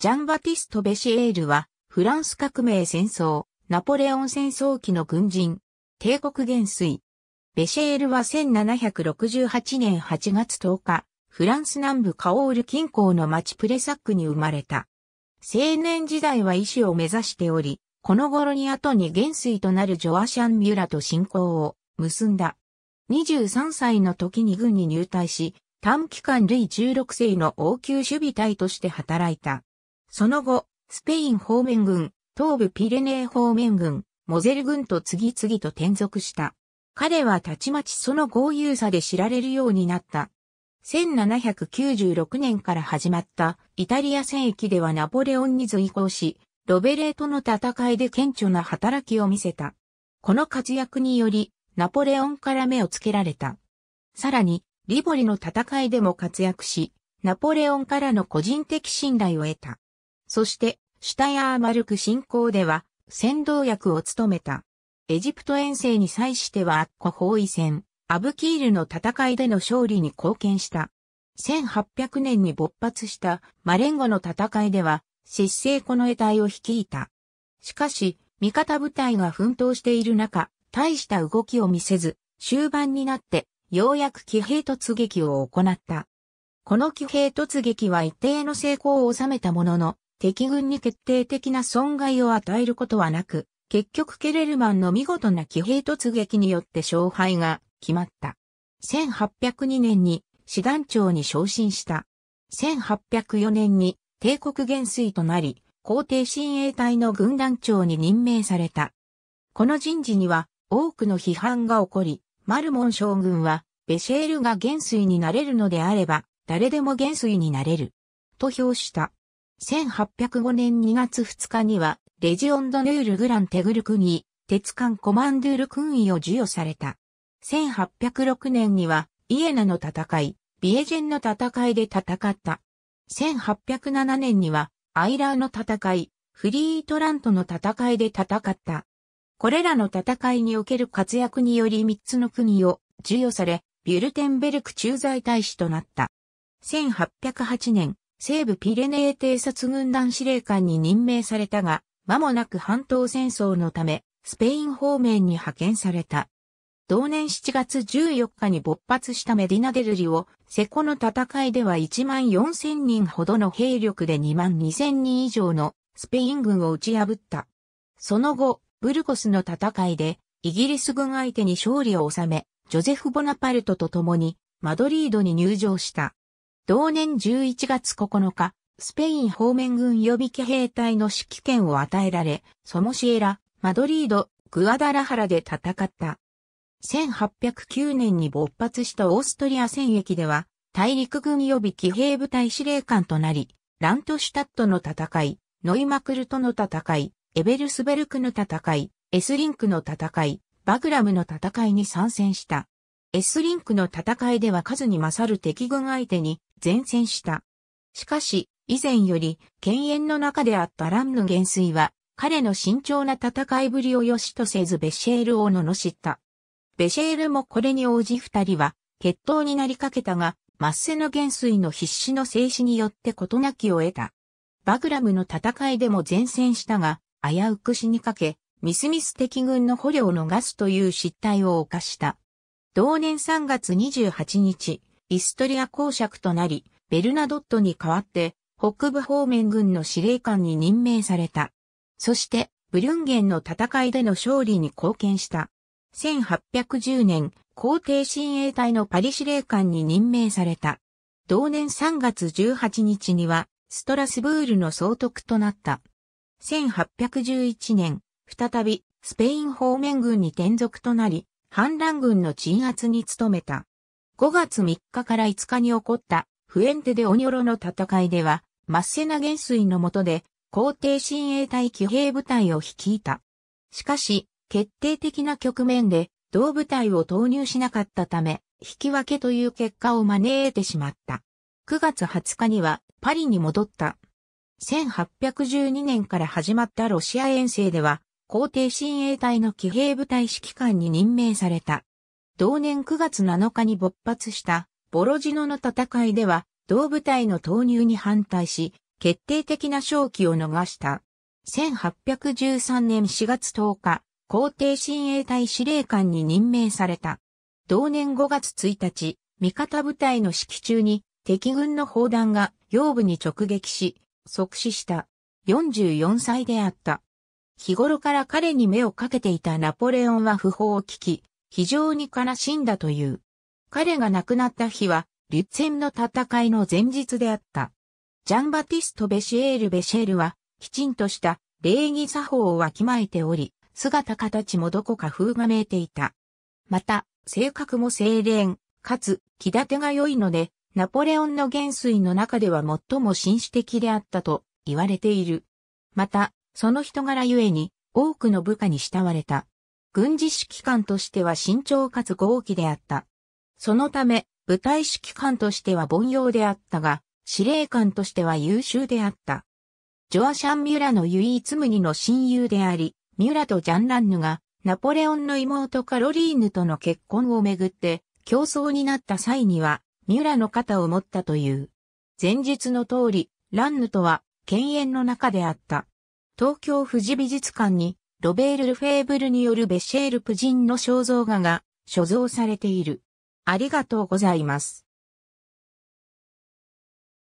ジャンバティスト・ベシエールは、フランス革命戦争、ナポレオン戦争期の軍人、帝国元帥。ベシェールは1768年8月10日、フランス南部カオール近郊の町プレサックに生まれた。青年時代は医師を目指しており、この頃に後に元帥となるジョアシャン・ミュラと親交を結んだ。23歳の時に軍に入隊し、短期間類16世の応急守備隊として働いた。その後、スペイン方面軍、東部ピレネー方面軍、モゼル軍と次々と転属した。彼はたちまちその豪遊さで知られるようになった。1796年から始まったイタリア戦役ではナポレオンに随行し、ロベレートの戦いで顕著な働きを見せた。この活躍により、ナポレオンから目をつけられた。さらに、リボリの戦いでも活躍し、ナポレオンからの個人的信頼を得た。そして、シュタヤーマルク侵攻では、先導役を務めた。エジプト遠征に際してはアッコ包囲戦、アブキールの戦いでの勝利に貢献した。1800年に勃発したマレンゴの戦いでは、失勢この得体を率いた。しかし、味方部隊が奮闘している中、大した動きを見せず、終盤になって、ようやく騎兵突撃を行った。この騎兵突撃は一定の成功を収めたものの、敵軍に決定的な損害を与えることはなく、結局ケレルマンの見事な騎兵突撃によって勝敗が決まった。1802年に師団長に昇進した。1804年に帝国元帥となり、皇帝親衛隊の軍団長に任命された。この人事には多くの批判が起こり、マルモン将軍はベシェールが元帥になれるのであれば、誰でも元帥になれる。と評した。1805年2月2日には、レジオンドヌール・グラン・テグルク鉄艦コマンドゥール勲位を授与された。1806年には、イエナの戦い、ビエジェンの戦いで戦った。1807年には、アイラーの戦い、フリートラントの戦いで戦った。これらの戦いにおける活躍により3つの国を授与され、ビュルテンベルク駐在大使となった。1808年、西部ピレネー偵察軍団司令官に任命されたが、間もなく半島戦争のため、スペイン方面に派遣された。同年7月14日に勃発したメディナデルリを、セコの戦いでは1万4千人ほどの兵力で2万2千人以上のスペイン軍を打ち破った。その後、ブルコスの戦いで、イギリス軍相手に勝利を収め、ジョゼフ・ボナパルトと共に、マドリードに入場した。同年11月9日、スペイン方面軍予備騎兵隊の指揮権を与えられ、ソモシエラ、マドリード、グアダラハラで戦った。1809年に勃発したオーストリア戦役では、大陸軍予備騎兵部隊司令官となり、ラントシュタットの戦い、ノイマクルトの戦い、エベルスベルクの戦い、エスリンクの戦い、バグラムの戦いに参戦した。エスリンクの戦いでは数に勝る敵軍相手に前線した。しかし、以前より、犬猿の中であったランの元帥は、彼の慎重な戦いぶりを良しとせずベシェールを罵った。ベシェールもこれに応じ二人は、決闘になりかけたが、マッセの元帥の必死の静止によって事なきを得た。バグラムの戦いでも前線したが、危うく死にかけ、ミスミス敵軍の捕虜を逃すという失態を犯した。同年3月28日、イストリア公爵となり、ベルナドットに代わって、北部方面軍の司令官に任命された。そして、ブリュンゲンの戦いでの勝利に貢献した。1810年、皇帝親衛隊のパリ司令官に任命された。同年3月18日には、ストラスブールの総督となった。1811年、再び、スペイン方面軍に転属となり、反乱軍の鎮圧に努めた。5月3日から5日に起こったフエンテでオニョロの戦いでは、マッセナ元帥の下で皇帝親衛隊騎兵部隊を率いた。しかし、決定的な局面で同部隊を投入しなかったため、引き分けという結果を招いてしまった。9月20日にはパリに戻った。1812年から始まったロシア遠征では、皇帝親衛隊の騎兵部隊指揮官に任命された。同年9月7日に勃発したボロジノの戦いでは、同部隊の投入に反対し、決定的な勝機を逃した。1813年4月10日、皇帝親衛隊司令官に任命された。同年5月1日、味方部隊の指揮中に敵軍の砲弾が腰部に直撃し、即死した。44歳であった。日頃から彼に目をかけていたナポレオンは訃報を聞き、非常に悲しんだという。彼が亡くなった日は、リュッツェンの戦いの前日であった。ジャンバティスト・ベシエール・ベシェールは、きちんとした礼儀作法をわきまえており、姿形もどこか風がめいていた。また、性格も清廉、かつ、気立てが良いので、ナポレオンの元帥の中では最も紳士的であったと言われている。また、その人柄ゆえに多くの部下に慕われた。軍事指揮官としては慎重かつ豪気であった。そのため、部隊指揮官としては凡庸であったが、司令官としては優秀であった。ジョアシャン・ミュラの唯一無二の親友であり、ミュラとジャンランヌがナポレオンの妹カロリーヌとの結婚をめぐって競争になった際には、ミュラの肩を持ったという。前述の通り、ランヌとは犬猿の中であった。東京富士美術館にロベール・ルフェーブルによるベシェール・夫人の肖像画が所蔵されている。ありがとうございます。